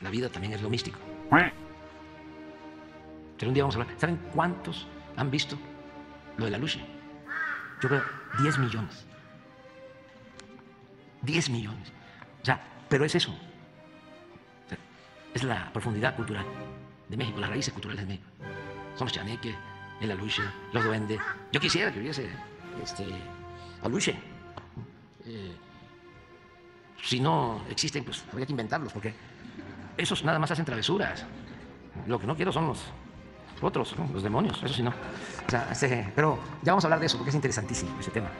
la vida también es lo místico. Pero un día vamos a hablar. ¿Saben cuántos han visto lo de la luz? Yo creo 10 millones. 10 millones. O sea, pero es eso. es la profundidad cultural de México, las raíces culturales de México. Son los chaneques, el aluche, los duendes. Yo quisiera que hubiese este, aluche. Eh, si no existen, pues habría que inventarlos, porque esos nada más hacen travesuras. Lo que no quiero son los otros, los demonios, eso sí no. O sea, este, pero ya vamos a hablar de eso, porque es interesantísimo ese tema.